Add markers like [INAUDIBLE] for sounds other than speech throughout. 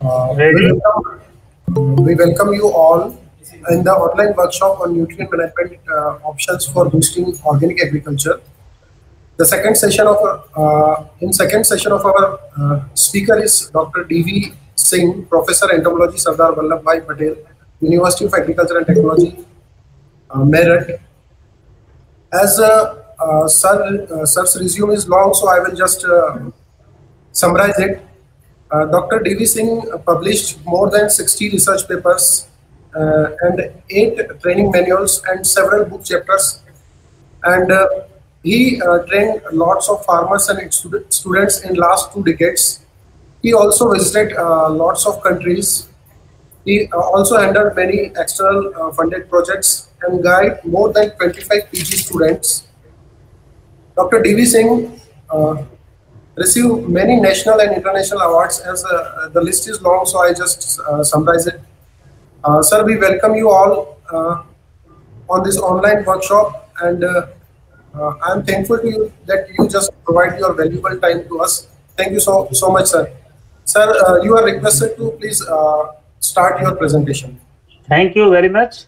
Uh, we, welcome, you all in the online workshop on nutrient management uh, options for boosting organic agriculture. The second session of uh, in second session of our uh, speaker is Dr. D.V. Singh, Professor Entomology, Sardar Vallabhbhai Patel, University of Agriculture and Technology, uh, Meerut. As uh, uh, sir, uh, sir's resume is long, so I will just summarize it. Uh, Dr. D.V. Singh published more than 60 research papers uh, and eight training manuals and several book chapters. And uh, he uh, trained lots of farmers and stud- students in last two decades. He also visited uh, lots of countries. He also handled many external funded projects and guide more than 25 PG students. Dr. D.V. Singh uh, received many national and international awards as uh, the list is long, so I just uh, summarize it. Uh, sir, we welcome you all uh, on this online workshop and uh, uh, I'm thankful to you that you just provide your valuable time to us. Thank you so, so much, sir. Sir, you are requested to please start your presentation. Thank you very much.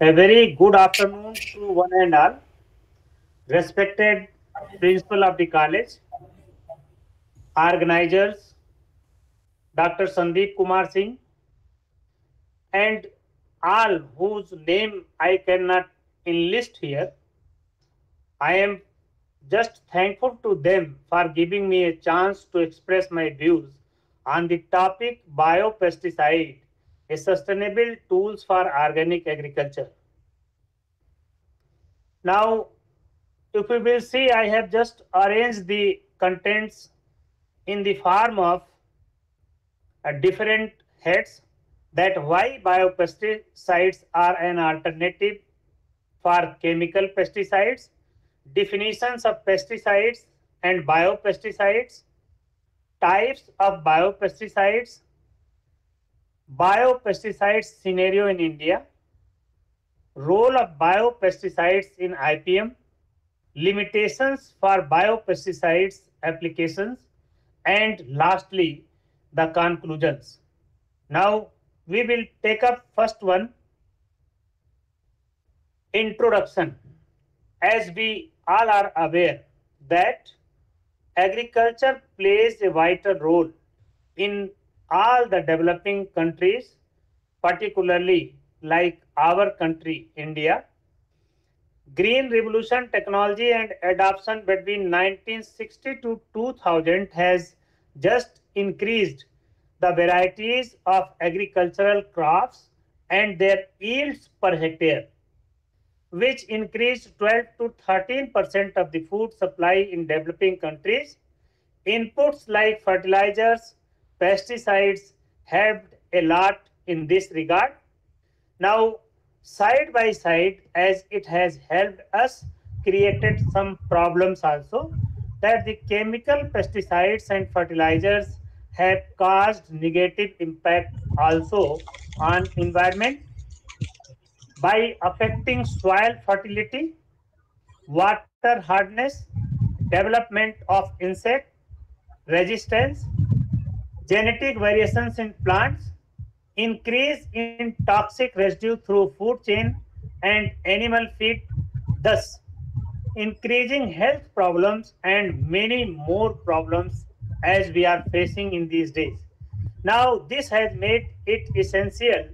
A very good afternoon to one and all. Respected principal of the college, organizers, Dr. Sandeep Kumar Singh, and all whose name I cannot enlist here. I am just thankful to them for giving me a chance to express my views on the topic biopesticide, a sustainable tools for organic agriculture. Now, if you will see, I have just arranged the contents in the form of uh, different heads that why biopesticides are an alternative for chemical pesticides, definitions of pesticides and biopesticides, types of biopesticides, biopesticides scenario in India, role of biopesticides in IPM, limitations for biopesticides applications, and lastly, the conclusions. Now, we will take up first one, introduction. As we all are aware that agriculture plays a vital role in all the developing countries, particularly like our country, India. Green revolution technology and adoption between 1960 to 2000 has just increased the varieties of agricultural crops and their yields per hectare, which increased 12 to 13 percent of the food supply in developing countries. Inputs like fertilizers, pesticides helped a lot in this regard. Now, side by side, as it has helped us, created some problems also that the chemical pesticides and fertilizers have caused negative impact also on environment by affecting soil fertility, water hardness, development of insect resistance, genetic variations in plants, increase in toxic residue through food chain and animal feed, thus increasing health problems and many more problems as we are facing in these days. Now, this has made it essential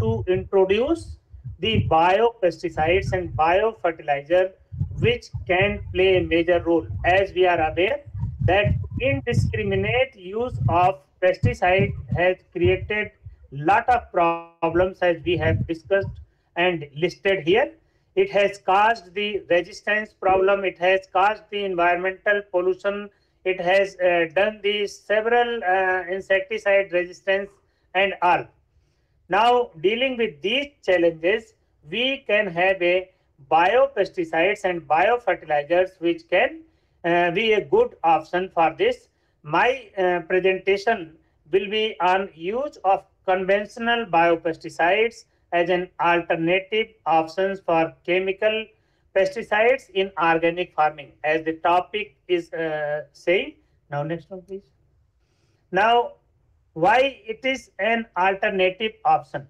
to introduce the biopesticides and biofertilizer, which can play a major role. As we are aware that indiscriminate use of pesticide has created lot of problems as we have discussed and listed here. It has caused the resistance problem. It has caused the environmental pollution. It has uh, done the several uh, insecticide resistance and all. Now, dealing with these challenges, we can have a biopesticides and biofertilizers which can uh, be a good option for this. My uh, presentation will be on use of conventional biopesticides as an alternative options for chemical pesticides in organic farming as the topic is uh, saying. Now next one please. Now Why it is an alternative option?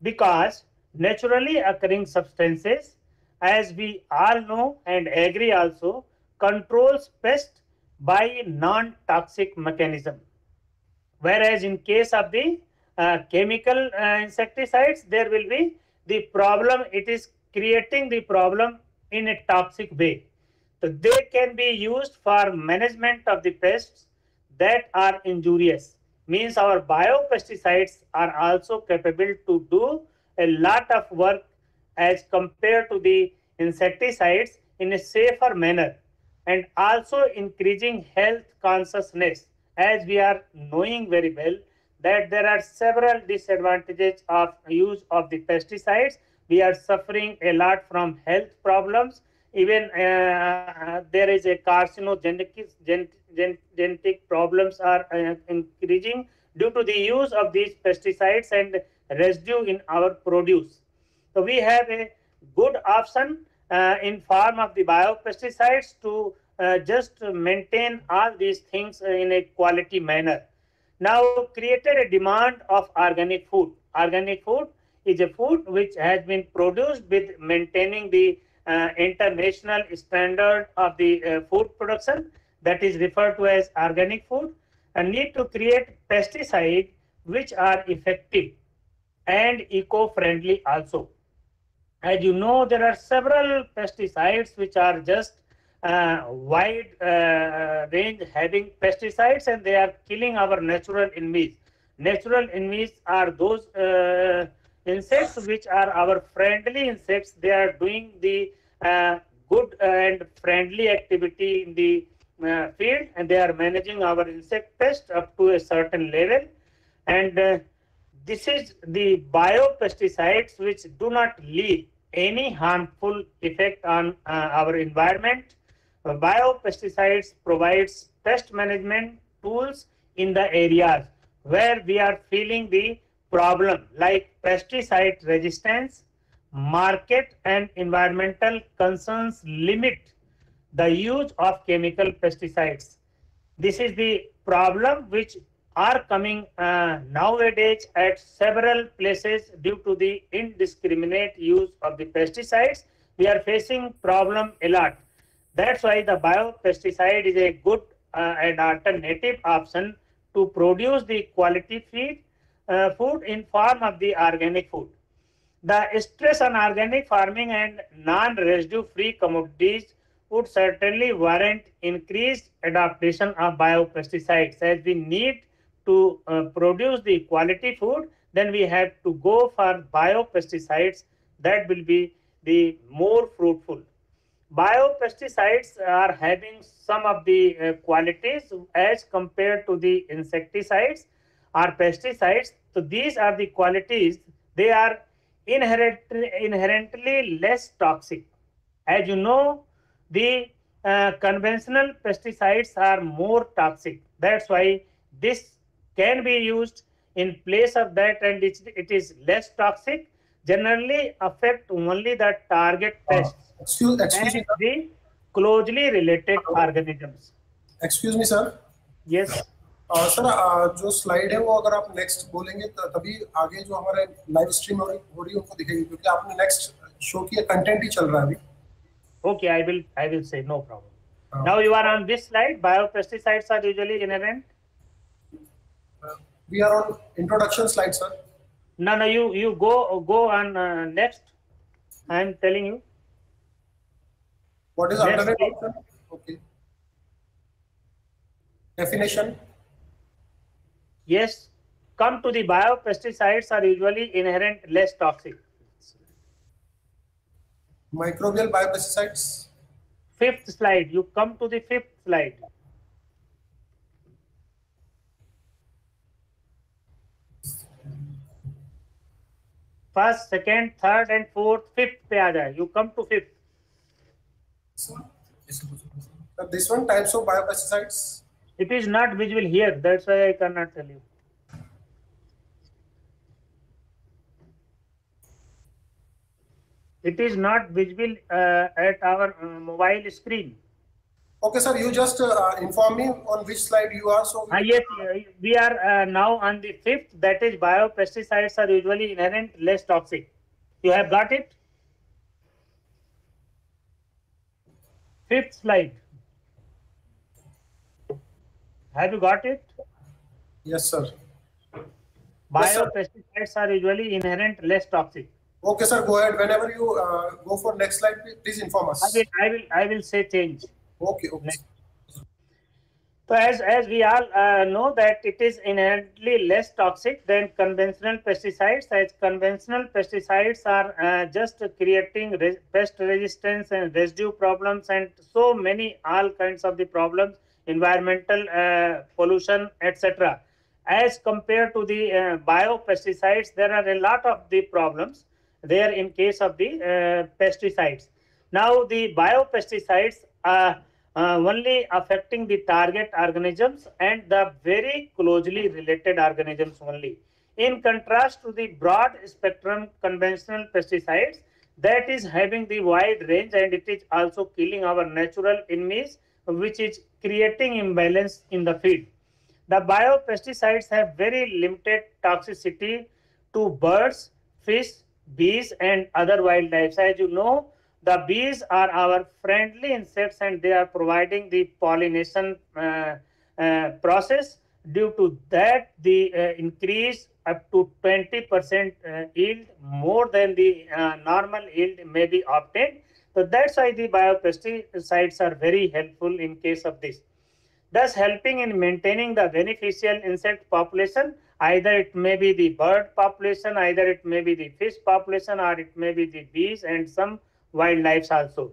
Because naturally occurring substances, as we all know and agree also, controls pest by non-toxic mechanism. Whereas in case of the chemical uh, insecticides, there will be the problem, it is creating the problem in a toxic way. So they can be used for management of the pests that are injurious. Means our biopesticides are also capable to do a lot of work as compared to the insecticides in a safer manner and also increasing health consciousness as we are knowing very well that there are several disadvantages of use of the pesticides. We are suffering a lot from health problems. Even uh, there is a carcinogenic gen, gen, genetic problems are uh, increasing due to the use of these pesticides and residue in our produce. So we have a good option uh, in form of the biopesticides to uh, just maintain all these things in a quality manner. Now created a demand of organic food. Organic food is a food which has been produced with maintaining the uh, international standard of the uh, food production that is referred to as organic food and need to create pesticide which are effective and eco-friendly also. As you know, there are several pesticides which are just uh, wide uh, range having pesticides and they are killing our natural enemies. Natural enemies are those uh, insects which are our friendly insects. They are doing the uh, good and friendly activity in the uh, field and they are managing our insect pest up to a certain level. And uh, this is the biopesticides which do not leave any harmful effect on our environment biopesticides provides pest management tools in the areas where we are feeling the problem like pesticide resistance, market and environmental concerns limit the use of chemical pesticides. This is the problem which are coming uh, nowadays at several places due to the indiscriminate use of the pesticides. We are facing problem a lot. That's why the biopesticide is a good uh, and alternative option to produce the quality feed uh, food in form of the organic food. The stress on organic farming and non-residue free commodities would certainly warrant increased adaptation of biopesticides as we need to uh, produce the quality food then we have to go for biopesticides that will be the more fruitful biopesticides are having some of the uh, qualities as compared to the insecticides or pesticides. So these are the qualities. They are inherently, inherently less toxic. As you know, the uh, conventional pesticides are more toxic. That's why this can be used in place of that and it, it is less toxic. Generally affect only the target pests. Uh excuse excuse me the closely related organisms excuse me sir yes sir uh, जो slide है वो अगर आप next बोलेंगे तभी आगे जो हमारे लाइव स्ट्रीम हो रही है उनको दिखेगी क्योंकि आपने नेक्स्ट शो किया कंटेंट ही चल रहा है अभी okay i will i will say no problem uh, now you are on this slide biopesticides are usually inherent uh, we are on introduction slide sir no no you you go go on uh, next i am telling you what is yes, alternate option? Okay. Definition. Yes. Come to the biopesticides are usually inherent less toxic. Microbial biopesticides. Fifth slide. You come to the fifth slide. First, second, third, and fourth, fifth पे आ जाए. You come to fifth. So this one types of biopesticides. It is not visible here. That's why I cannot tell you. It is not visible uh, at our uh, mobile screen. Okay, sir, you just uh, inform me on which slide you are. So Uh, yes, uh, we are uh, now on the fifth, that is biopesticides are usually inherent less toxic. You have got it? Fifth slide. Have you got it? yes, sir. Yes. Biopesticides are usually inherent less toxic. Okay, sir, go ahead. Whenever you uh, go for next slide, please, inform I us. will, I will, I will say change. Okay, okay. Next. So as, as we all uh, know that it is inherently less toxic than conventional pesticides as conventional pesticides are uh, just creating res- pest resistance and residue problems and so many all kinds of the problems environmental uh, pollution etc as compared to the uh, biopesticides there are a lot of the problems there in case of the uh, pesticides. Now the biopesticides are uh, only affecting the target organisms and the very closely related organisms only. In contrast to the broad spectrum conventional pesticides, that is having the wide range and it is also killing our natural enemies, which is creating imbalance in the feed. The biopesticides have very limited toxicity to birds, fish, bees, and other wildlife. As you know, the bees are our friendly insects and they are providing the pollination uh, uh, process. Due to that, the uh, increase up to 20% uh, yield more than the uh, normal yield may be obtained. So that's why the biopesticides are very helpful in case of this thus helping in maintaining the beneficial insect population either it may be the bird population either it may be the fish population or it may be the bees and some wildlife also.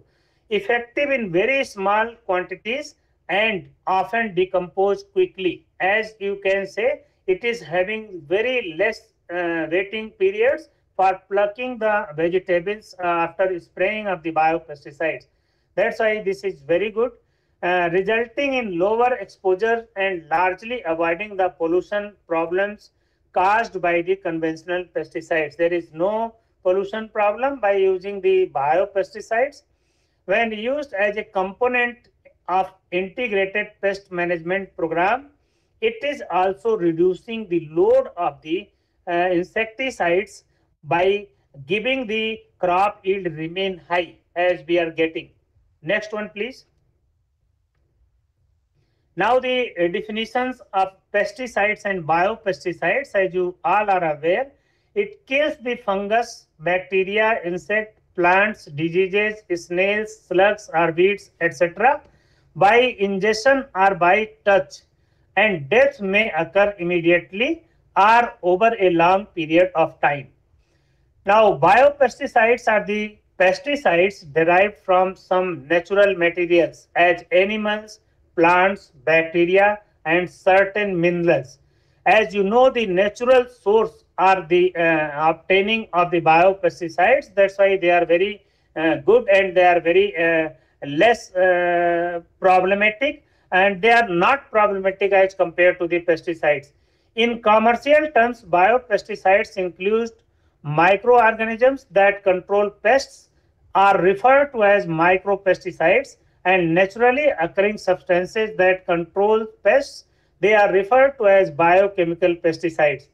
Effective in very small quantities and often decompose quickly. As you can say it is having very less uh, rating periods for plucking the vegetables uh, after spraying of the biopesticides. That's why this is very good uh, resulting in lower exposure and largely avoiding the pollution problems caused by the conventional pesticides. There is no pollution problem by using the biopesticides. When used as a component of integrated pest management program, it is also reducing the load of the uh, insecticides by giving the crop yield remain high as we are getting. Next one, please. Now the uh, definitions of pesticides and biopesticides, as you all are aware, it kills the fungus, bacteria, insect, plants, diseases, snails, slugs or weeds, etc. by ingestion or by touch and death may occur immediately or over a long period of time. Now, biopesticides are the pesticides derived from some natural materials as animals, plants, bacteria, and certain minerals. As you know, the natural source are the uh, obtaining of the biopesticides. That's why they are very uh, good and they are very uh, less uh, problematic and they are not problematic as compared to the pesticides. In commercial terms, biopesticides include microorganisms that control pests are referred to as micropesticides and naturally occurring substances that control pests they are referred to as biochemical pesticides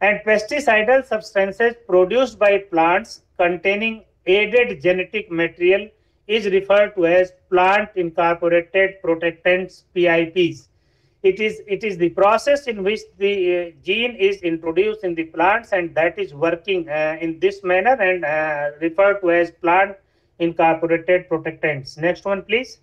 and pesticidal substances produced by plants containing aided genetic material is referred to as plant incorporated protectants pips it is it is the process in which the uh, gene is introduced in the plants and that is working uh, in this manner and uh, referred to as plant incorporated protectants. Next one please.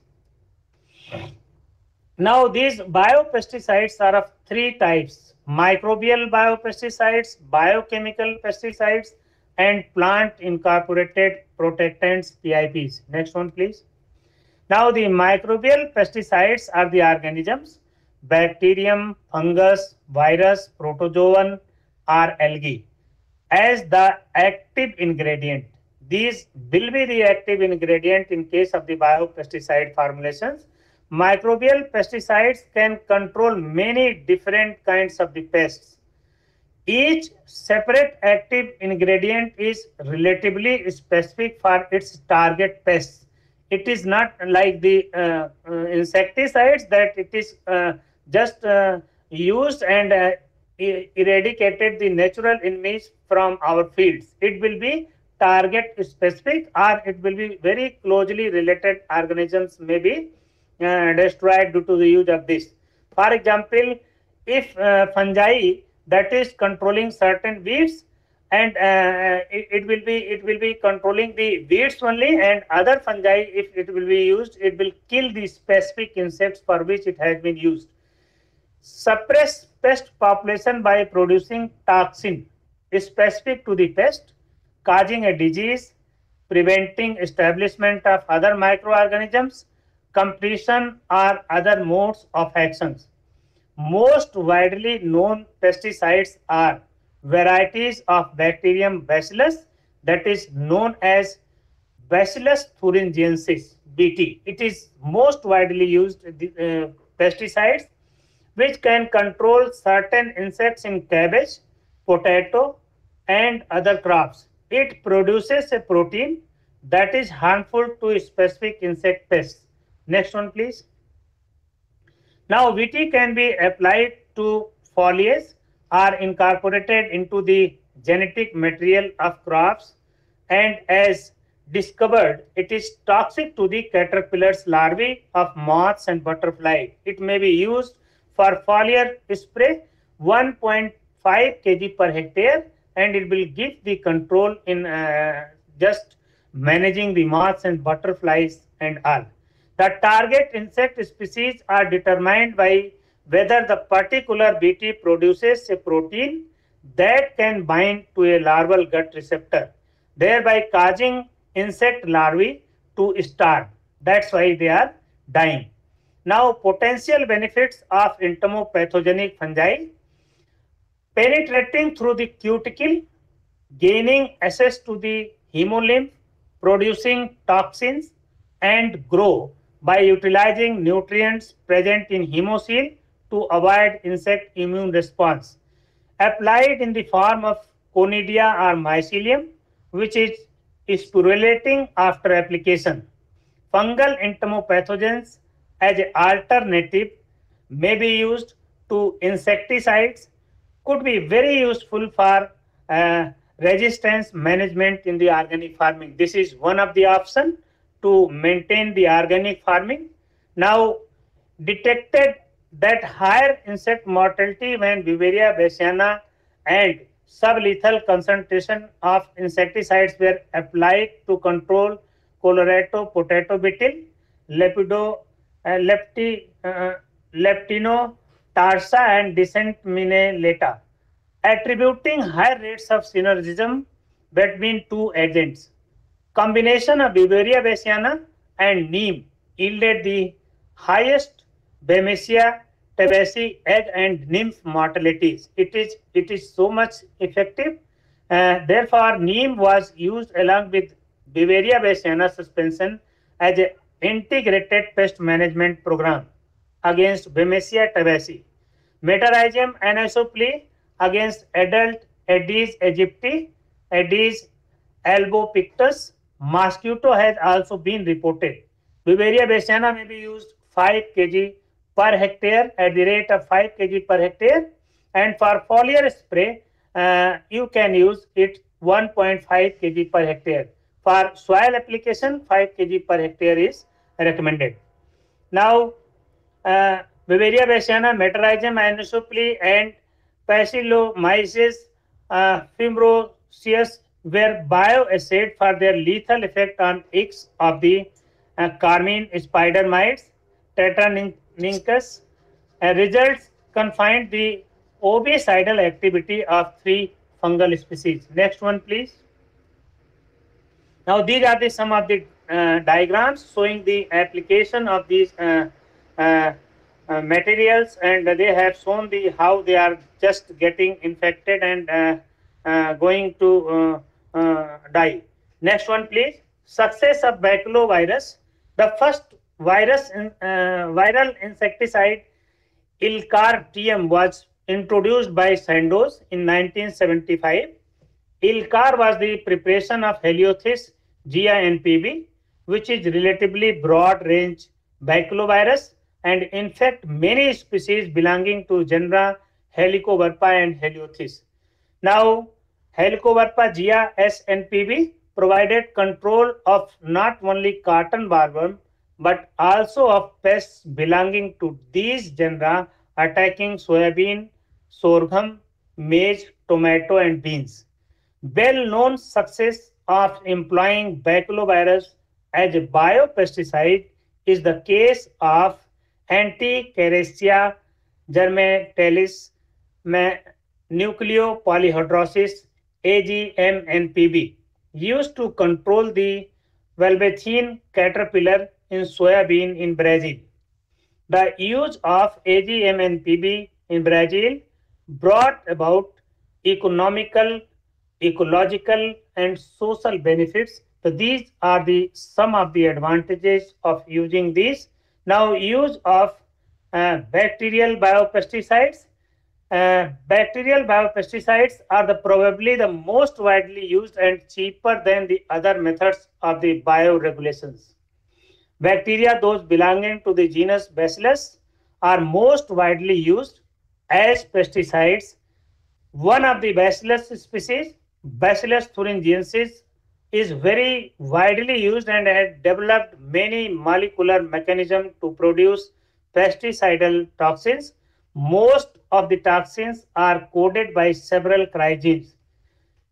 Now these biopesticides are of three types microbial biopesticides biochemical pesticides and plant incorporated protectants pips next one please now the microbial pesticides are the organisms bacterium, fungus, virus, protozoan, or algae as the active ingredient. These will be the active ingredient in case of the biopesticide formulations. Microbial pesticides can control many different kinds of the pests. Each separate active ingredient is relatively specific for its target pests. it is not like the uh, uh, insecticides that it is uh, just uh, used and uh, eradicated the natural enemies from our fields. It will be target specific or it will be very closely related organisms may be uh, destroyed due to the use of this. For example, if fungi that is controlling certain weeds and uh, it, it, will be it will be controlling the weeds only and other fungi if it will be used it will kill the specific insects for which it has been used suppress pest population by producing toxin specific to the pest causing a disease preventing establishment of other microorganisms completion or other modes of actions. Most widely known pesticides are varieties of bacterium bacillus that is known as bacillus thuringiensis bt it is most widely used uh, pesticides which can control certain insects in cabbage potato and other crops. It produces a protein that is harmful to specific insect pests next one please now, BT can be applied to foliage or incorporated into the genetic material of crops and as discovered, it is toxic to the caterpillar's larvae of moths and butterfly. It may be used for foliar spray 1.5 kg per hectare and it will give the control in uh, just managing the moths and butterflies and all. The target insect species are determined by whether the particular BT produces a protein that can bind to a larval gut receptor, thereby causing insect larvae to starve. That's why they are dying. Now, potential benefits of entomopathogenic fungi penetrating through the cuticle, gaining access to the hemolymph, producing toxins, and grow by utilizing nutrients present in hemocoel to avoid insect immune response. Applied in the form of conidia or mycelium, which is sporulating after application. Fungal entomopathogens as an alternative may be used to insecticides, could be very useful for uh, resistance management in the organic farming. This is one of the option to maintain the organic farming. Now, detected that higher insect mortality when Beauveria bassiana and sublethal concentration of insecticides were applied to control Colorado potato beetle, Lepido, uh, Lepti, uh, Leptino, Tarsa, and Leta, attributing high rates of synergism between two agents. Combination of Beauveria bassiana and neem yielded the highest Bemisia tabaci egg and nymph mortalities. It is, it is so much effective. Uh, therefore, neem was used along with Beauveria bassiana suspension as an integrated pest management program against Bemisia tabaci. Metarhizium anisopliae against adult Aedes aegypti, Aedes albopictus, Mosquito has also been reported. Beauveria bassiana may be used 5 kg per hectare at the rate of 5 kg per hectare. And for foliar spray, uh, you can use it 1.5 kg per hectare. For soil application, 5 kg per hectare is recommended. Now, uh, Beauveria bassiana, Metarhizium anisopliae and Paecilomyces uh, fimbrosius were bioassayed for their lethal effect on eggs of the uh, carmine spider mites, Tetranychus. Uh, results confined the ovicidal activity of three fungal species. Next one, please. Now, these are the some of the uh, diagrams showing the application of these uh, uh, uh materials, and they have shown the how they are just getting infected and uh, going to uh, die. Next one, please. Success of baculovirus. The first virus in, uh, viral insecticide Elcar TM was introduced by Sandoz in 1975. Elcar was the preparation of Heliothis GI NPB which is relatively broad range baculovirus and infect many species belonging to genera Helicoverpa and Heliothis. Now, Helicoverpa S N P B provided control of not only cotton bollworm but also of pest belonging to these genera attacking soybean sorghum maize tomato and beans well known success of employing baculovirus as a biopesticide is the case of Anticarsia gemmatalis nucleopolyhedrosis AGMNPB used to control the velvetbean caterpillar in soybean in Brazil. The use of AGMNPB in Brazil brought about economical, ecological, and social benefits. So these are the some of the advantages of using these. Now, use of uh, bacterial biopesticides. Uh, bacterial biopesticides are the probably the most widely used and cheaper than the other methods of the bioregulations. Bacteria, those belonging to the genus Bacillus, are most widely used as pesticides. One of the Bacillus species, Bacillus thuringiensis, is very widely used and has developed many molecular mechanisms to produce pesticidal toxins. Most of the toxins are coded by several cryogens.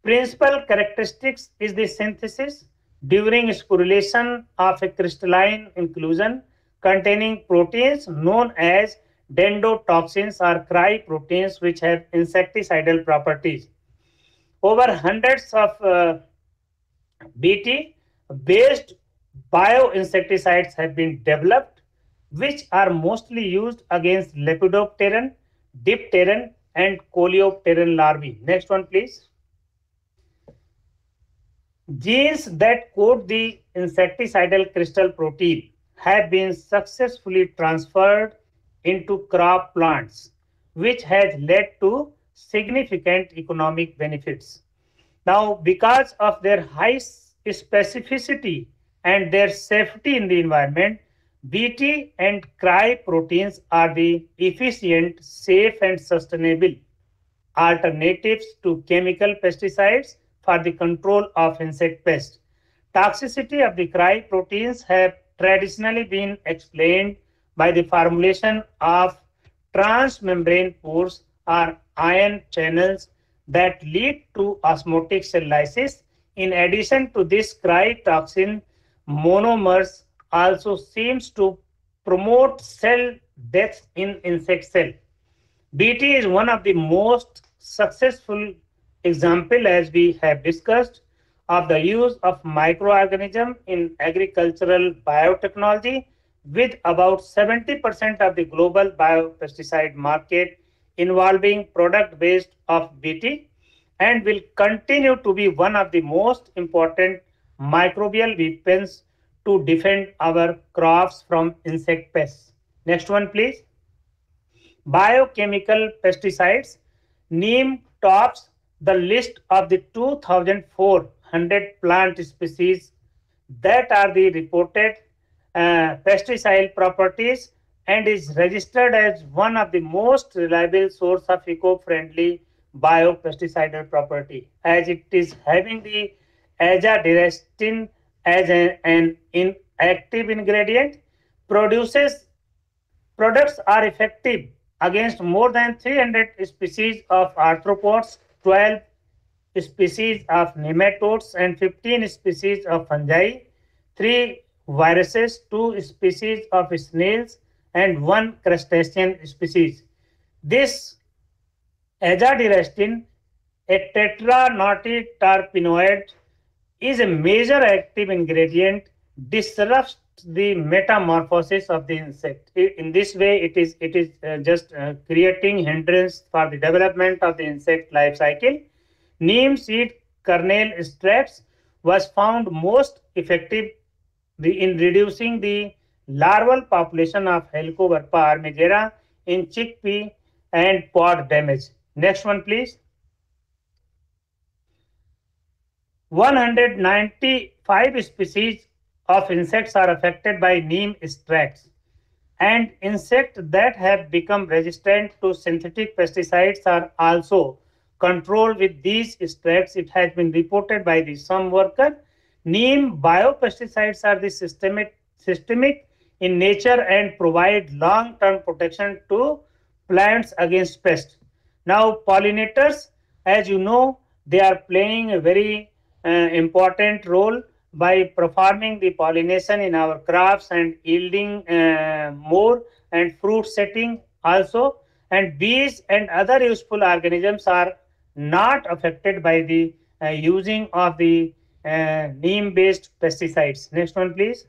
Principal characteristics is the synthesis during sporulation of a crystalline inclusion containing proteins known as delta-endotoxins or CRY proteins which have insecticidal properties. Over hundreds of uh, BT based bioinsecticides have been developed which are mostly used against lepidopteran, dipteran and coleopteran larvae. Next one please. Genes that code the insecticidal crystal protein have been successfully transferred into crop plants, which has led to significant economic benefits. Now, because of their high specificity and their safety in the environment, BT and CRY proteins are the efficient, safe, and sustainable alternatives to chemical pesticides for the control of insect pests. Toxicity of the CRY proteins have traditionally been explained by the formulation of transmembrane pores or ion channels that lead to osmotic cell lysis. In addition to this, CRY toxin monomers also seems to promote cell death in insect cell. BT is one of the most successful example as we have discussed of the use of microorganism in agricultural biotechnology with about 70% of the global biopesticide market involving product based of BT and will continue to be one of the most important microbial weapons to defend our crops from insect pests. Next one, please. Biochemical pesticides. Neem tops the list of the 2,400 plant species that are the reported uh, pesticide properties and is registered as one of the most reliable source of eco-friendly biopesticidal property as it is having the azadirachtin as a, an inactive ingredient produces products are effective against more than 300 species of arthropods 12 species of nematodes and 15 species of fungi 3 viruses 2 species of snails and one crustacean species. This azadirachtin, a tetranortriterpenoid, is a major active ingredient, disrupts the metamorphosis of the insect. In this way, it is it is uh, just uh, creating hindrance for the development of the insect life cycle. Neem seed kernel extracts was found most effective in reducing the larval population of Helicoverpa armigera in chickpea and pod damage. Next one, please. 195 species of insects are affected by neem extracts. And insects that have become resistant to synthetic pesticides are also controlled with these extracts. It has been reported by the some worker. Neem biopesticides are the systemic, systemic in nature and provide long-term protection to plants against pests. Now, pollinators, as you know, they are playing a very important role by performing the pollination in our crops and yielding uh, more and fruit setting also. And bees and other useful organisms are not affected by the uh, using of the uh, neem-based pesticides. Next one, please.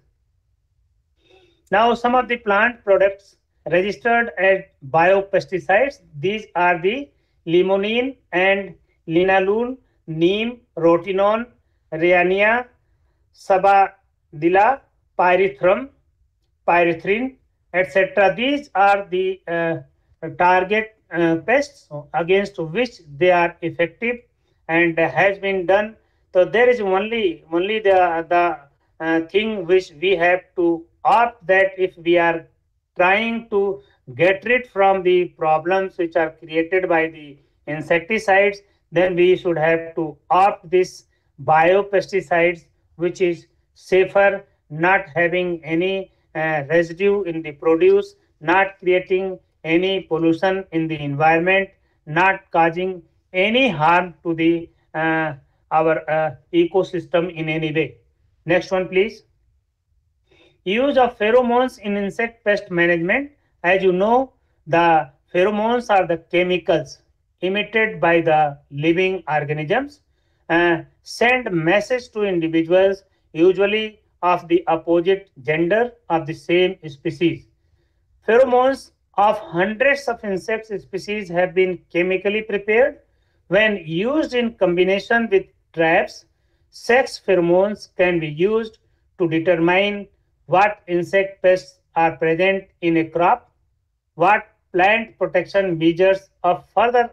Now, some of the plant products registered as biopesticides, these are the limonene and linalool, neem, rotenone, ryania, sabadilla, pyrethrum, pyrethrin, etc. These are the uh, target uh, pests against which they are effective and has been done. So there is only only the the uh, thing which we have to opt that if we are trying to get rid from the problems which are created by the insecticides, then we should have to opt this biopesticides which is safer, not having any uh, residue in the produce, not creating any pollution in the environment, not causing any harm to the uh, our uh, ecosystem in any way. Next one, please. Use of pheromones in insect pest management. As you know, the pheromones are the chemicals emitted by the living organisms uh, send message to individuals usually of the opposite gender of the same species. Pheromones of hundreds of insect species have been chemically prepared. When used in combination with traps, sex pheromones can be used to determine what insect pests are present in a crop, what plant protection measures or further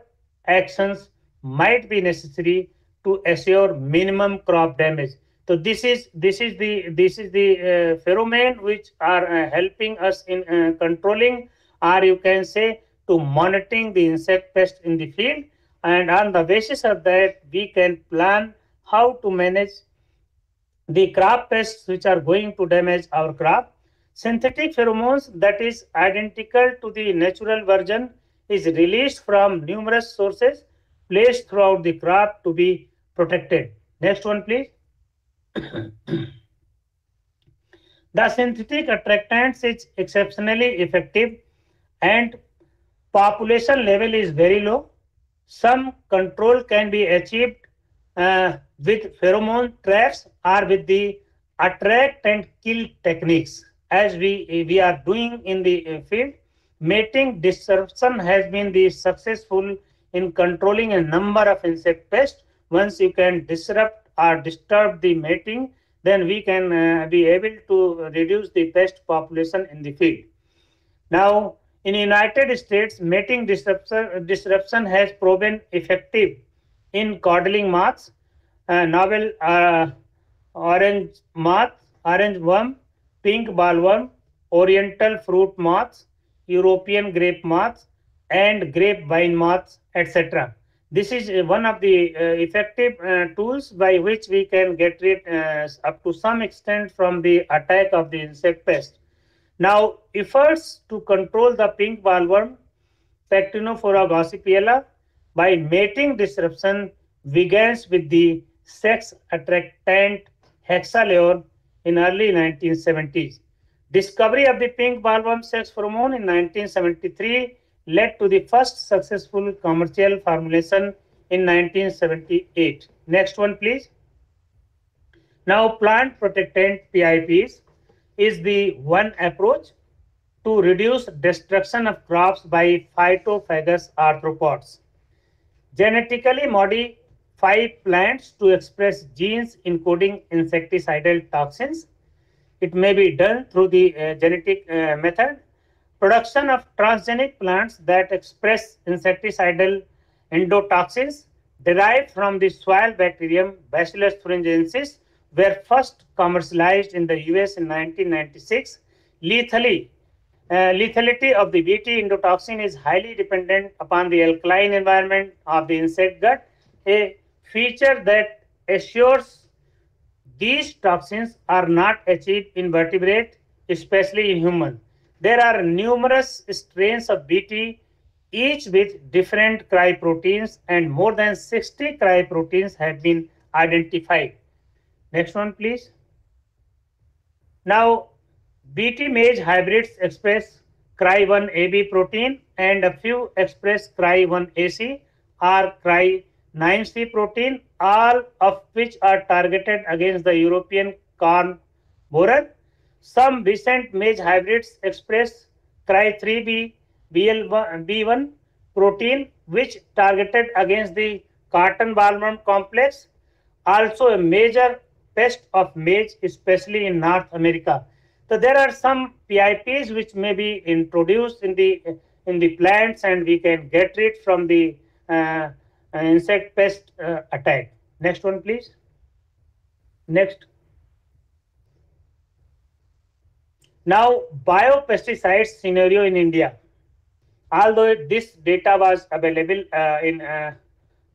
actions might be necessary to assure minimum crop damage. So this is this is the this is the uh, pheromone which are uh, helping us in uh, controlling, or you can say to monitoring the insect pest in the field. And on the basis of that, we can plan how to manage the crop pests which are going to damage our crop. Synthetic pheromones that is identical to the natural version is released from numerous sources placed throughout the crop to be protected. Next one, please. [CLEARS THROAT] the synthetic attractants is exceptionally effective and population level is very low. Some control can be achieved uh, with pheromone traps or with the attract and kill techniques as we, we are doing in the uh, field. Mating disruption has been the successful in controlling a number of insect pests once you can disrupt or disturb the mating, then we can uh, be able to reduce the pest population in the field. Now, in United States, mating disruption, disruption has proven effective in codling moths, uh, navel uh, orange moth, orange worm, pink bollworm, oriental fruit moths, European grape moths, and grape grapevine moths, etc. This is uh, one of the uh, effective uh, tools by which we can get rid uh, up to some extent from the attack of the insect pest. Now, efforts to control the pink bollworm, Pectinophora gossypiella, by mating disruption begins with the sex attractant hexalure in early 1970s. Discovery of the pink bollworm sex hormone in 1973 led to the first successful commercial formulation in 1978. Next one, please. Now, plant protectant PIPs is the one approach to reduce destruction of crops by phytophagous arthropods. Genetically modify plants to express genes encoding insecticidal toxins. It may be done through the uh, genetic uh, method production of transgenic plants that express insecticidal endotoxins derived from the soil bacterium Bacillus thuringiensis, were first commercialized in the US in 1996. Lethally, uh, lethality of the Bt endotoxin is highly dependent upon the alkaline environment of the insect gut, a feature that assures these toxins are not achieved in vertebrate, especially in human. There are numerous strains of Bt, each with different CRY proteins, and more than 60 CRY proteins have been identified. Next one, please. Now, Bt maize hybrids express Cry1AB protein and a few express Cry1AC or Cry9C protein, all of which are targeted against the European corn borer. Some recent maize hybrids express Cry3B BL1, protein, which targeted against the cotton bollworm complex, also a major pest of maize, especially in North America. So there are some PIPs which may be introduced in the in the plants, and we can get rid from the uh, insect pest uh, attack. Next one, please. Next. Now, biopesticides scenario in India. Although this data was available uh, in uh,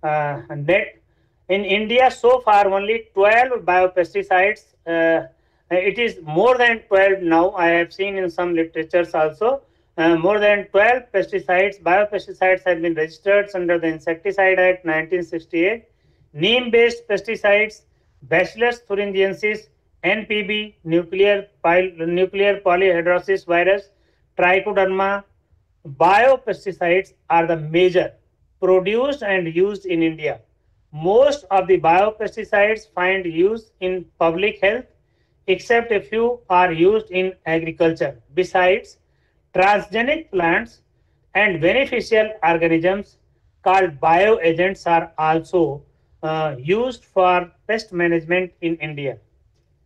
uh, net, in India so far only 12 biopesticides. Uh, it is more than 12 now. I have seen in some literatures also. Uh, more than 12 pesticides, biopesticides have been registered under the Insecticide Act 1968. Neem-based pesticides, Bacillus thuringiensis, NPV, nuclear, nuclear polyhedrosis virus, trichoderma, biopesticides are the major produced and used in India. Most of the biopesticides find use in public health, except a few are used in agriculture. Besides, transgenic plants and beneficial organisms called bioagents are also uh, used for pest management in India.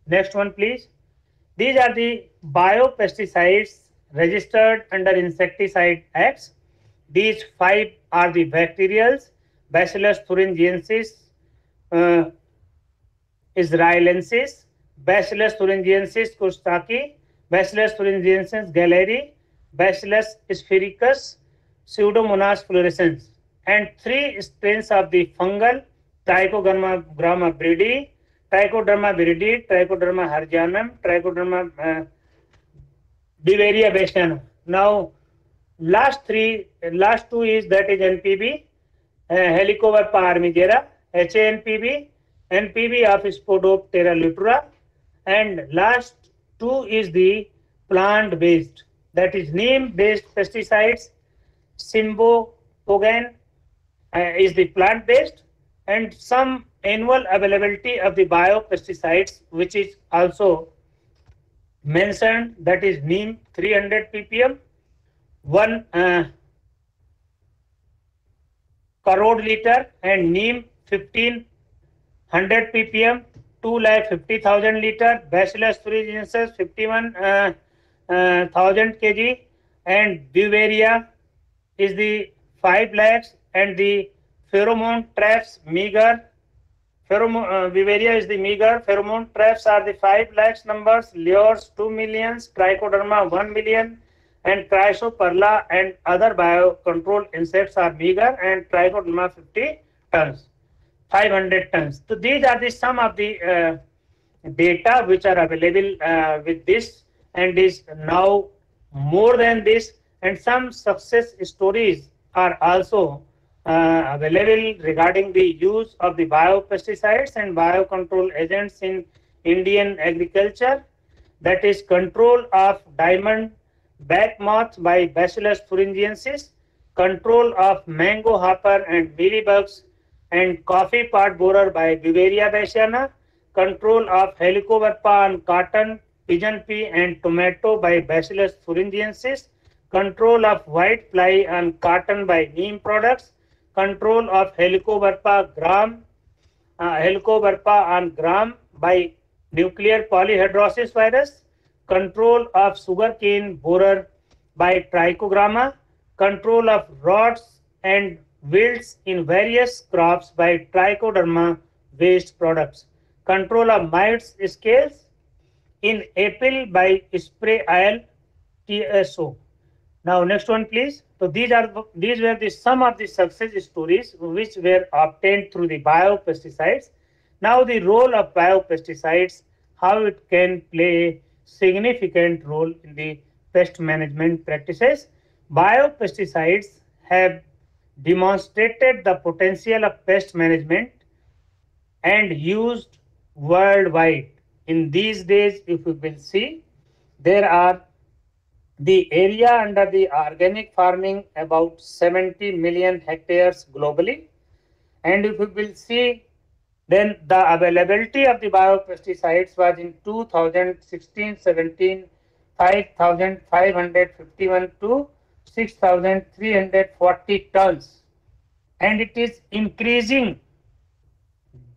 Next one, please. These are the biopesticides registered under Insecticide Acts. These five are the bacterials, Bacillus thuringiensis, uh, israelensis, Bacillus thuringiensis kurstaki, Bacillus thuringiensis galleri, Bacillus sphaericus, Pseudomonas fluorescens, and three strains of the fungal Trichoderma bredi, Trichoderma viridi, Trichoderma harzianum, Trichoderma uh, Beauveria bassianum. Now, last three, last two is that is NPB, uh, Helicoverpa armigera, HANPB, NPB of Spodoptera luteura, and last two is the plant-based, that is neem-based pesticides. Cymbopogon uh, is the plant-based, and some annual availability of the biopesticides, which is also mentioned that is neem 300 ppm, one uh, crore liter and neem 1500 ppm, 2 lakh 50,000 liter, Bacillus thuringiensis 51,000 uh, uh, kg and Beauveria is the 5 lakhs and the pheromone traps meager Pheromone, uh, Beauveria is the meager. Pheromone traps are the 5 lakhs numbers. Lures 2 millions. Trichoderma 1 million. And Chrysoperla and other biocontrol insects are meager. And Trichoderma 50 tons. 500 tons. So these are the some of the uh, data which are available uh, with this and is now more than this and some success stories are also uh, available regarding the use of the biopesticides and biocontrol agents in Indian agriculture. That is control of diamond back moth by Bacillus thuringiensis, control of mango hopper and mealybugs and coffee pod borer by Beauveria bassiana, control of Helicoverpa on cotton, pigeon pea and tomato by Bacillus thuringiensis, control of white fly on cotton by neem products, control of Helicoverpa gram, uh, Helicoverpa on gram by nuclear polyhedrosis virus, control of sugarcane borer by trichogramma, control of rots and wilts in various crops by trichoderma waste products. control of mites scales. In April by spray oil TSO. Now next one please. So these are these were the some of the success stories which were obtained through the biopesticides. Now the role of biopesticides, how it can play a significant role in the pest management practices. Biopesticides have demonstrated the potential of pest management and used worldwide. In these days, if you will see, there are the area under the organic farming about 70 million hectares globally. And if you will see, then the availability of the biopesticides was in 2016-17 5,551 to 6,340 tons. And it is increasing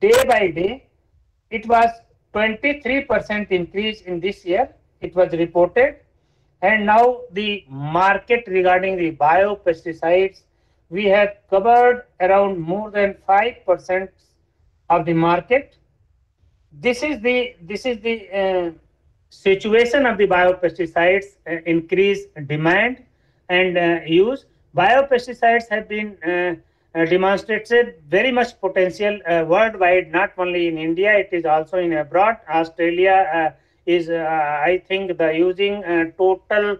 day by day. It was 23% increase in this year. It was reported. And now the market regarding the biopesticides, we have covered around more than 5% of the market. This is the, this is the uh, situation of the biopesticides uh, increase demand and uh, use. Biopesticides have been uh, uh demonstrated very much potential uh, worldwide, not only in India, it is also in abroad. Australia uh, is, I think, the using total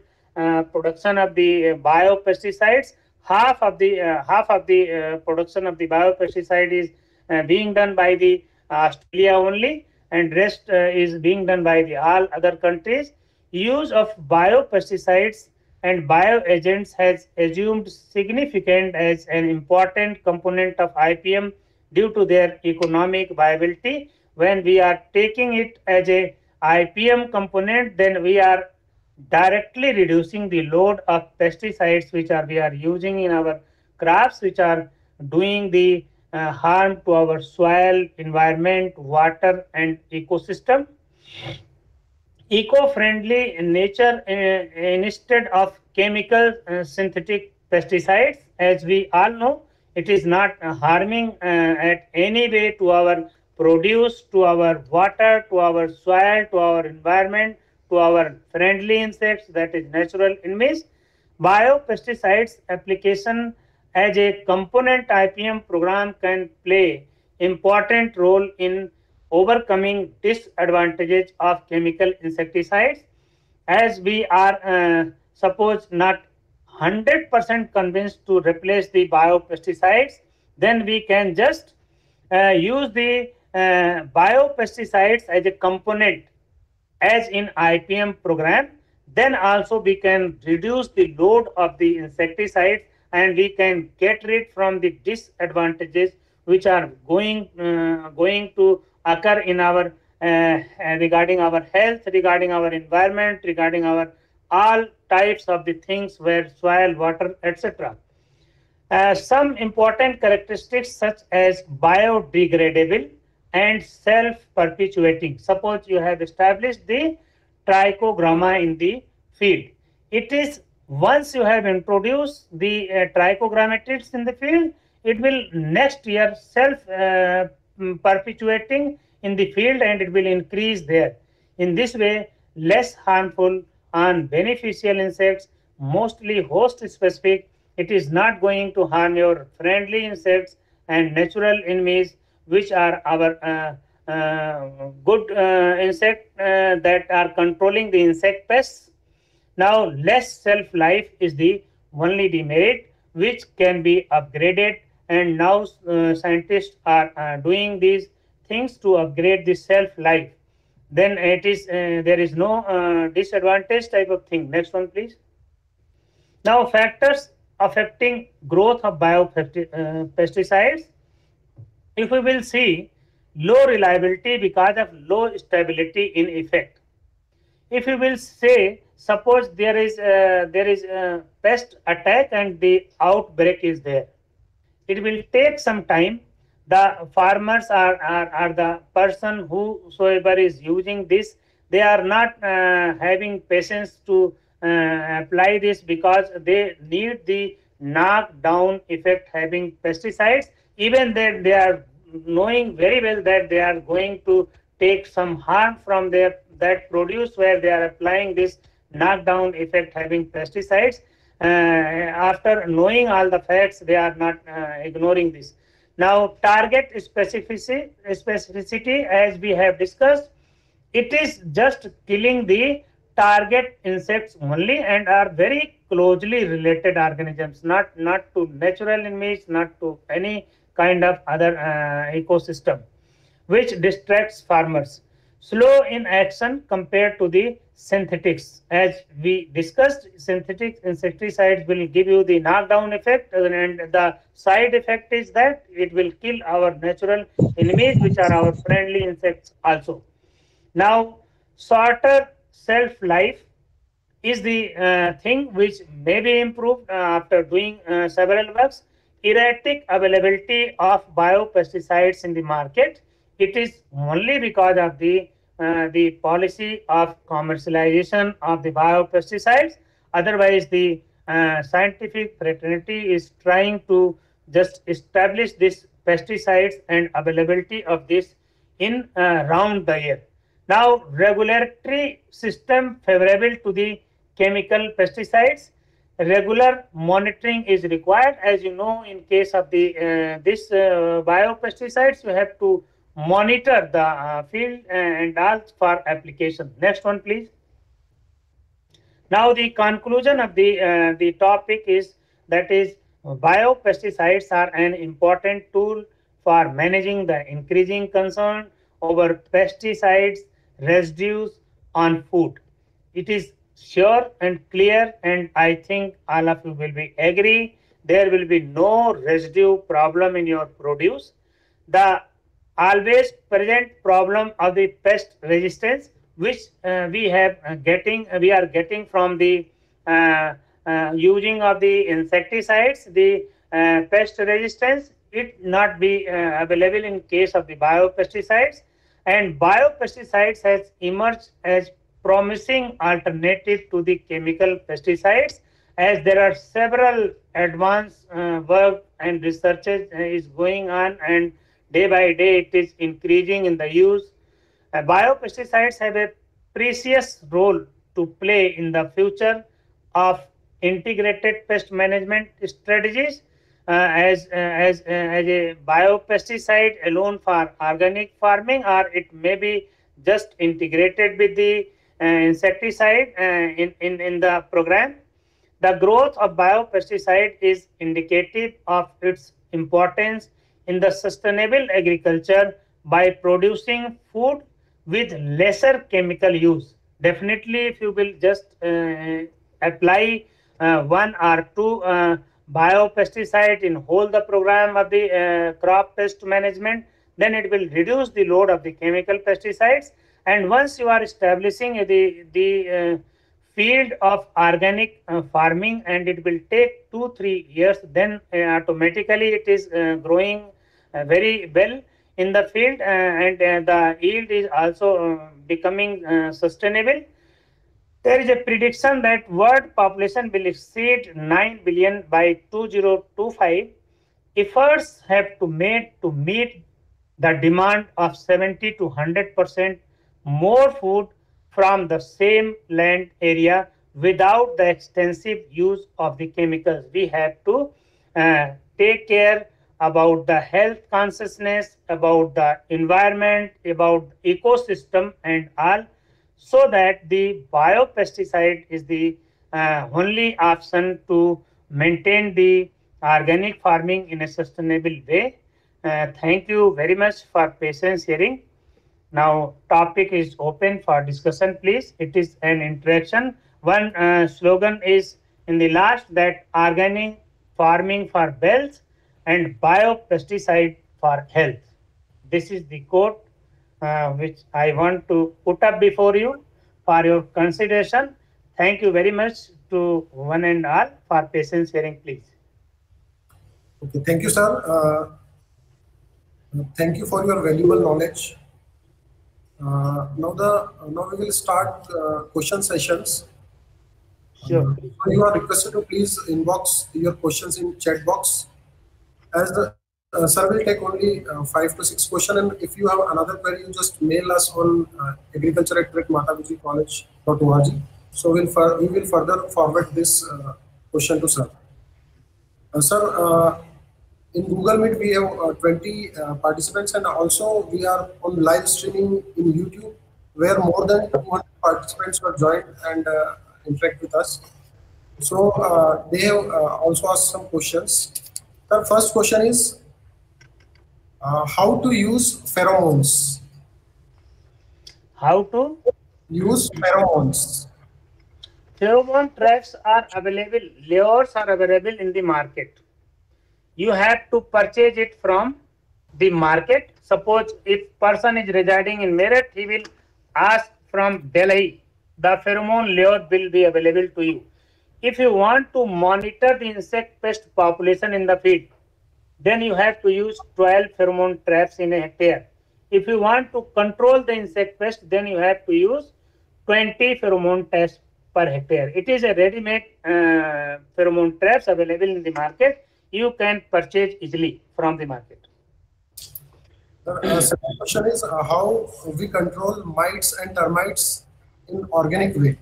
production of the biopesticides. Half of the half of the production of the biopesticide is being done by the Australia only and rest is being done by the all other countries. Use of biopesticides and bioagents has assumed significant as an important component of IPM due to their economic viability. When we are taking it as a IPM component, then we are directly reducing the load of pesticides which are we are using in our crops, which are doing the uh, harm to our soil, environment, water, and ecosystem. Eco-friendly in nature uh, instead of chemical uh, synthetic pesticides, as we all know, it is not uh, harming at any way to our produce, to our water, to our soil, to our environment, to our friendly insects, that is natural enemies. Biopesticides application as a component IPM program can play important role in overcoming disadvantages of chemical insecticides. As we are uh, suppose not 100% convinced to replace the biopesticides then we can just uh, use the uh, biopesticides as a component as in IPM program. Then also we can reduce the load of the insecticides and we can get rid from the disadvantages which are going uh, going to occur in our uh, regarding our health regarding our environment regarding our all types of the things where soil water etc uh, some important characteristics such as biodegradable and self-perpetuating. Suppose you have established the trichogramma in the field. It is once you have introduced the uh, trichogrammatids in the field, it will next year self uh, perpetuating in the field and it will increase there. In this way, less harmful and beneficial insects, mostly host specific. It is not going to harm your friendly insects and natural enemies, which are our uh, uh, good uh, insect uh, that are controlling the insect pests now, less self life is the only demerit which can be upgraded, and now uh, scientists are uh, doing these things to upgrade the self life. Then it is uh, there is no uh, disadvantage type of thing. Next one, please. Now, factors affecting growth of biopesticides. Uh, if we will see low reliability because of low stability in effect. If we will say suppose there is a, there is a pest attack and the outbreak is there it will take some time the farmers are, are, are the person whosoever is using this they are not uh, having patience to uh, apply this because they need the knockdown effect having pesticides even then they are knowing very well that they are going to take some harm from their that produce where they are applying this knockdown effect having pesticides. Uh, after knowing all the facts, they are not uh, ignoring this. Now, target specificity, specificity, as we have discussed, it is just killing the target insects only and are very closely related organisms, not, not to natural enemies, not to any kind of other uh, ecosystem, which distracts farmers. Slow in action compared to the synthetics. As we discussed, synthetic insecticides will give you the knockdown effect, and the side effect is that it will kill our natural enemies, which are our friendly insects also. Now, shorter self life is the uh, thing which may be improved uh, after doing uh, several works. Erratic availability of biopesticides in the market. It is only because of the uh, the policy of commercialization of the biopesticides. Otherwise, the uh, scientific fraternity is trying to just establish this pesticides and availability of this in uh, round the year. Now, regulatory system favorable to the chemical pesticides. Regular monitoring is required. As you know, in case of the uh, this uh, biopesticides, you have to monitor the uh, field and ask for application. Next one, please. Now, the conclusion of the, uh, the topic is that is biopesticides are an important tool for managing the increasing concern over pesticides residues on food. It is sure and clear and I think all of you will be agree there will be no residue problem in your produce. The always present problem of the pest resistance which uh, we have uh, getting uh, we are getting from the uh, uh, using of the insecticides the pest resistance. It not be available in case of the biopesticides. And biopesticides has emerged as promising alternative to the chemical pesticides as there are several advanced work and researches is going on and day by day it is increasing in the use. Uh, biopesticides have a precious role to play in the future of integrated pest management strategies uh, as, uh, as, uh, as a biopesticide alone for organic farming or it may be just integrated with the uh, insecticide uh, in, in, in the program. The growth of biopesticide is indicative of its importance in the sustainable agriculture by producing food with lesser chemical use. Definitely, if you will just uh, apply uh, one or two uh, biopesticide in whole the program of the uh, crop pest management, then it will reduce the load of the chemical pesticides. And once you are establishing the the uh, field of organic uh, farming, and it will take two three years, then automatically it is growing very well in the field uh, and uh, the yield is also becoming sustainable. There is a prediction that world population will exceed 9 billion by 2025. Efforts have to made to meet the demand of 70 to 100 percent more food from the same land area without the extensive use of the chemicals. We have to uh, take care about the health consciousness, about the environment, about ecosystem and all, so that the biopesticide is the uh, only option to maintain the organic farming in a sustainable way. Uh, thank you very much for patience hearing. Now topic is open for discussion, please. It is an interaction. One uh, slogan is in the last that organic farming for bells and biopesticide for health. This is the quote uh, which I want to put up before you for your consideration. Thank you very much to one and all for patience hearing, please. Okay, thank you, sir. Uh, thank you for your valuable knowledge. Uh, now the now we will start uh, question sessions. Sure. Uh, you are requested to please inbox your questions in chat box as the uh, sir will take only uh, five to six question and if you have another query, you just mail us on uh, agriculture at matagujricollege.org. So we'll we will further forward this uh, question to sir. Uh, sir, uh, in Google Meet we have uh, 20 participants and also we are on live streaming in YouTube where more than 200 participants were joined and interact with us. So they have also asked some questions. The first question is uh, how to use pheromones? How to? Use pheromones. Pheromone traps are available, lures are available in the market. You have to purchase it from the market. Suppose if person is residing in Meerut, he will ask from Delhi. The pheromone lure will be available to you. If you want to monitor the insect pest population in the field, then you have to use 12 pheromone traps in a hectare. If you want to control the insect pest, then you have to use 20 pheromone traps per hectare. It is a ready-made uh, pheromone traps available in the market. You can purchase easily from the market. Uh, second question is uh, how we control mites and termites in organic way.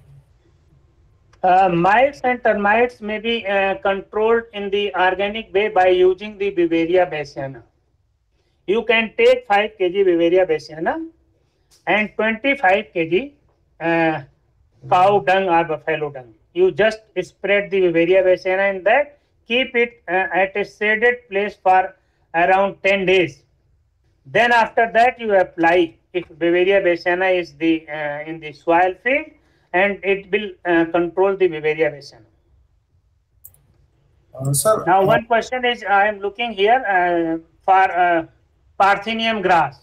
Uh, mites and termites may be uh, controlled in the organic way by using the Beauveria bassiana. You can take 5 kg Beauveria bassiana and 25 kg uh, cow dung or buffalo dung. You just spread the Beauveria bassiana in that, keep it uh, at a shaded place for around 10 days. Then after that you apply if Beauveria bassiana is the uh, in the soil field and it will uh, control the basin. Uh, sir, now, one question is I am looking here uh, for uh, Parthenium grass.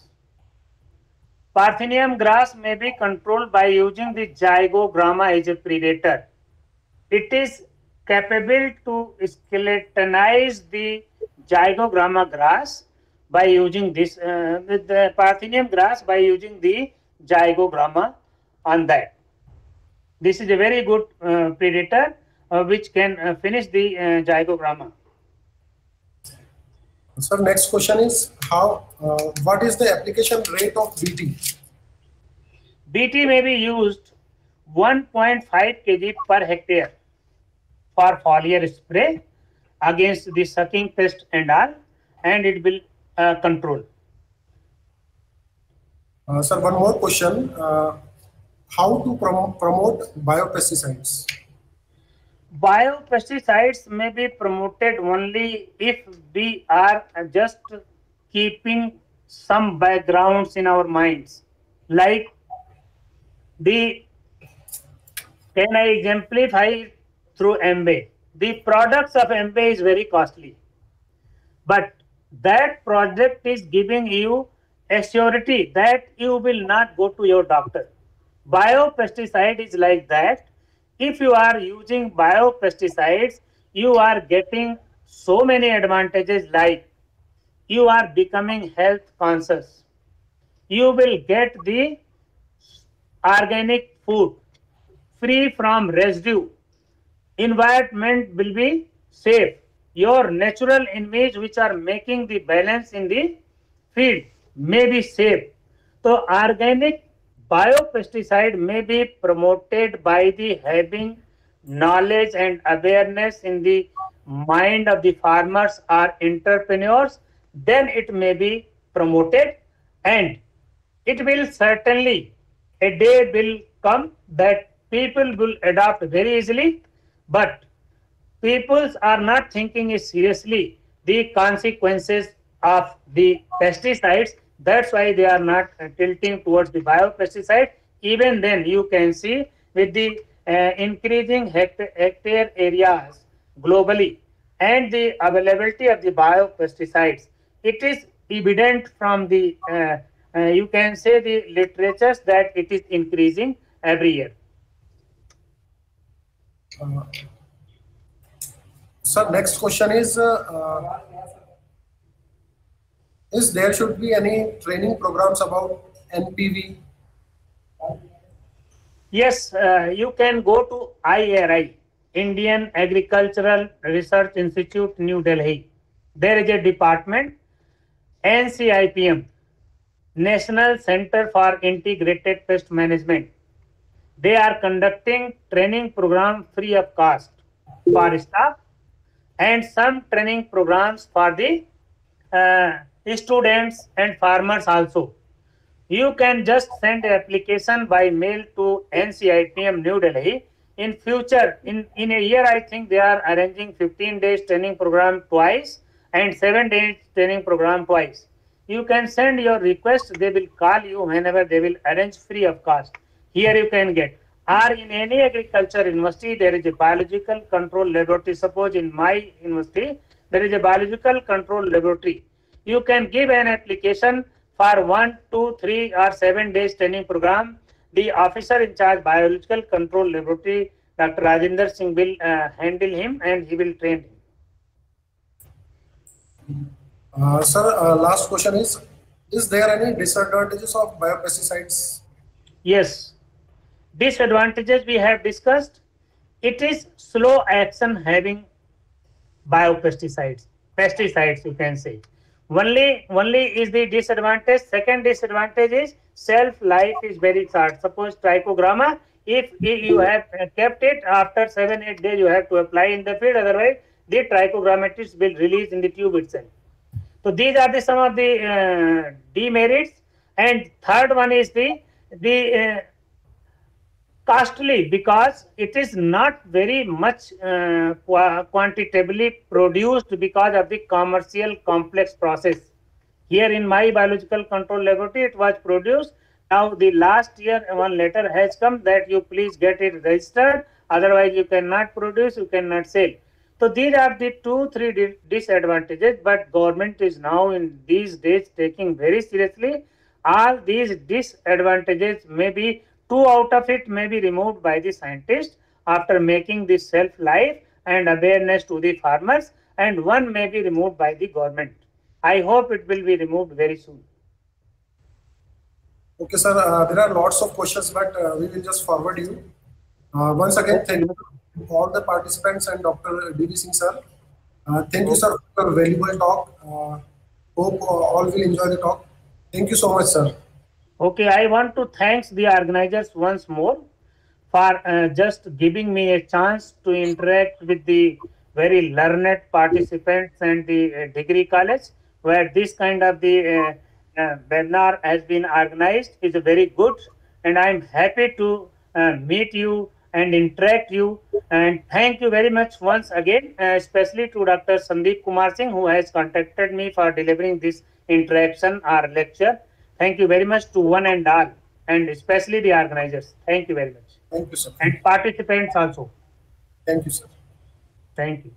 Parthenium grass may be controlled by using the zygogramma as a predator. It is capable to skeletonize the zygogramma grass by using this, uh, the Parthenium grass by using the zygogramma on that. This is a very good uh, predator uh, which can uh, finish the zygogramma. So next question is how what is the application rate of BT? BT may be used 1.5 kg per hectare for foliar spray against the sucking pest and all, and it will uh, control. Uh, sir, one more question. Uh, how to prom promote biopesticides? Biopesticides may be promoted only if we are just keeping some backgrounds in our minds. Like the, can I exemplify through MBA? The products of MBA is very costly. But that project is giving you a surety that you will not go to your doctor biopesticide is like that if you are using biopesticides you are getting so many advantages like you are becoming health conscious you will get the organic food free from residue environment will be safe your natural enemies which are making the balance in the field may be safe so organic biopesticide may be promoted by the having knowledge and awareness in the mind of the farmers or entrepreneurs, then it may be promoted and it will certainly, a day will come that people will adopt very easily, but people are not thinking seriously the consequences of the pesticides that's why they are not uh, tilting towards the biopesticide. Even then, you can see with the uh, increasing hectare, hectare areas globally and the availability of the biopesticides, it is evident from the, uh, uh, you can say the literatures that it is increasing every year. Uh, sir, next question is, uh, is there should be any training programs about NPV? Yes, uh, you can go to IARI, Indian Agricultural Research Institute, New Delhi. There is a department NCIPM, National Center for Integrated Pest Management. They are conducting training program free of cost for staff and some training programs for the uh, students and farmers also. You can just send application by mail to NCIPM New Delhi. In future, in, in a year, I think they are arranging 15 days training program twice and 7 days training program twice. You can send your request. They will call you whenever they will arrange free of cost. Here you can get. Or in any agriculture university, there is a biological control laboratory. Suppose in my university, there is a biological control laboratory. You can give an application for one, two, three, or seven days training program. The officer in charge biological control laboratory, Dr. Rajinder Singh, will uh, handle him and he will train him. Uh, sir, uh, last question is: Is there any disadvantages of biopesticides? Yes. Disadvantages we have discussed. It is slow action having biopesticides, pesticides you can say only only is the disadvantage. Second disadvantage is self life is very short. Suppose trichogramma if, you have kept it after seven eight days you have to apply in the field. Otherwise the trichogrammatis will release in the tube itself. So these are the some of the uh, demerits. And third one is the the uh, costly because it is not very much uh, quantitatively produced because of the commercial complex process. Here in my biological control laboratory, it was produced. Now the last year one letter has come that you please get it registered. Otherwise you cannot produce, you cannot sell. So these are the two, three disadvantages. But government is now in these days taking very seriously all these disadvantages may be Two out of it may be removed by the scientist after making the shelf life and awareness to the farmers and one may be removed by the government. I hope it will be removed very soon. Okay, sir. Uh, there are lots of questions, but uh, we will just forward you. Uh, once again, thank you all the participants and Dr. D.V. Singh, sir. Uh, thank you, sir, for valuable talk. Uh, hope all will enjoy the talk. Thank you so much, sir. Okay, I want to thank the organizers once more for uh, just giving me a chance to interact with the very learned participants and the uh, degree college where this kind of the uh, uh webinar has been organized is very good and I'm happy to uh, meet you and interact you and thank you very much once again especially to Dr. Sandeep Kumar Singh who has contacted me for delivering this interaction or lecture Thank you very much to one and all, and especially the organizers. Thank you very much. Thank you, sir. And participants also. Thank you, sir. Thank you.